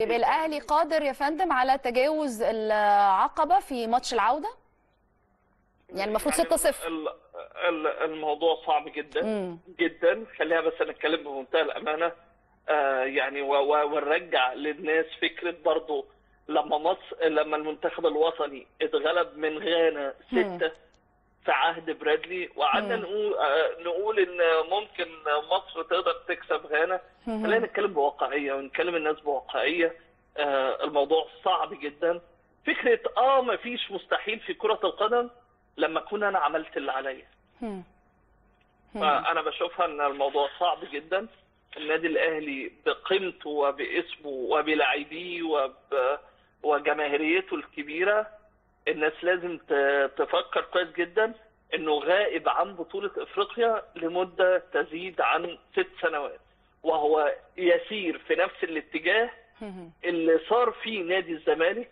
طيب الأهلي قادر يا فندم على تجاوز العقبة في ماتش العودة؟ يعني المفروض يعني 6-0 الموضوع صعب جدا مم. جدا خليها بس نتكلم بمنتهى الأمانة آه يعني ونرجع للناس فكرة برضه لما مصر لما المنتخب الوطني اتغلب من غانا 6 في عهد برادلي. وقعدنا. نقول آه نقول إن ممكن مصر تقدر تكسب غانا. خلينا نتكلم بواقعية ونكلم الناس بواقعية. آه الموضوع صعب جدا. فكرة آه ما فيش مستحيل في كرة القدم لما أكون أنا عملت اللي عليا. فأنا بشوفها إن الموضوع صعب جدا. النادي الأهلي بقيمته وباسمه وبلاعبيه وب... وجماهيريته الكبيرة الناس لازم تفكر كويس جدا إنه غائب عن بطولة إفريقيا لمدة تزيد عن ست سنوات وهو يسير في نفس الاتجاه. اللي صار فيه نادي الزمالك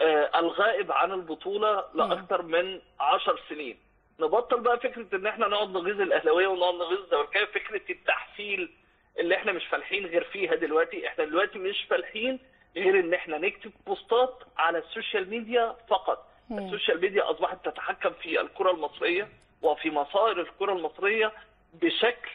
آه، الغائب عن البطولة لأكثر من عشر سنين. نبطل بقى فكرة إن إحنا نقعد نغيظ الأهلاوية ونقعد نغيظ الزملكاويه فكرة التحفيل اللي إحنا مش فالحين غير فيها دلوقتي؟ إحنا دلوقتي مش فالحين غير إن إحنا نكتب بوستات على ال social media فقط. ال social media أصبحت تتحكم في الكرة المصرية وفي مصائر الكرة المصرية بشكل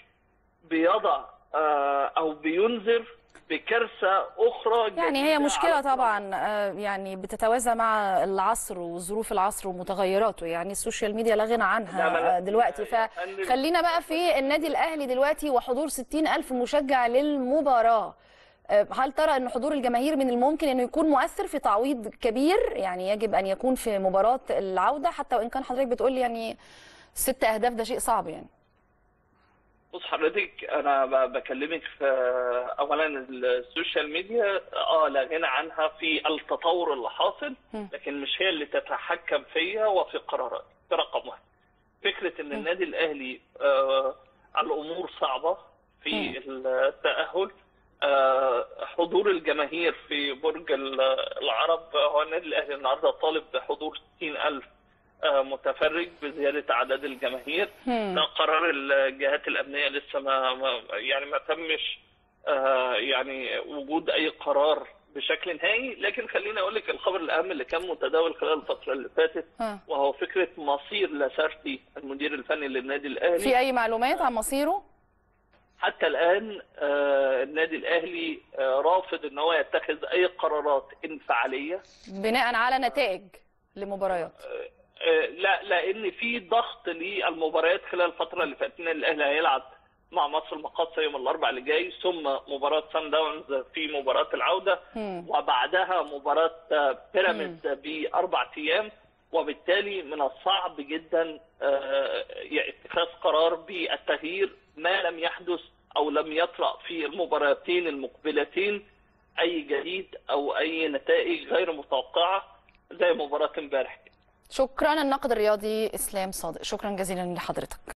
بيضع آه، أو بينذر بكارثة أخرى يعني هي على طبعا آه، يعني بتتوازى مع العصر وظروف العصر ومتغيراته. يعني السوشيال ميديا لا غنى عنها دلوقتي. فندم. فخلينا بقى في النادي الأهلي دلوقتي وحضور 60 ألف مشجع للمباراة. آه، هل ترى أن حضور الجماهير من الممكن أنه يكون مؤثر في تعويض كبير؟ يعني يجب أن يكون في مباراة العودة حتى وإن كان حضرتك بتقول يعني ست أهداف ده شيء صعب يعني. بص حضرتك أنا بكلمك في اولا ال social media آه لا غنى عنها في التطور اللي حاصل. لكن مش هي اللي تتحكم فيا وفي قراراتي ده رقم واحد. فكرة إن النادي الأهلي آه الأمور صعبة في التأهل آه حضور الجماهير في برج ال- العرب هو النادي الأهلي النهارده طالب بحضور 60000 آه متفرج بزيادة اعداد الجماهير. ده قرار الجهات الأمنية لسه ما, يعني ما تمش آه يعني وجود أي قرار بشكل نهائي لكن خليني أقول لك الخبر الأهم اللي كان متداول خلال الفترة اللي فاتت. وهو فكرة مصير لاسارتي المدير الفني للنادي الأهلي في أي معلومات عن مصيره؟ حتى الآن آه النادي الأهلي آه رافض إن هو يتخذ أي قرارات انفعالية. بناء على نتائج لمباريات. آه، لا لأن في ضغط للمباريات خلال الفترة اللي فاتت. النادي الأهلي هيلعب مع مصر المقاصة يوم الاربعاء اللي جاي ثم مباراة سان داونز في مباراة العودة مم. وبعدها مباراة آه، بيراميدز بأربع أيام وبالتالي من الصعب جدا اتخاذ قرار بالتغيير ما لم يحدث أو لم يطرأ في المباراتين المقبلتين أي جديد أو أي نتائج غير متوقعة زي مباراة امبارح. شكرا الناقد الرياضي إسلام صادق. شكرا جزيلا لحضرتك.